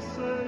Zastavme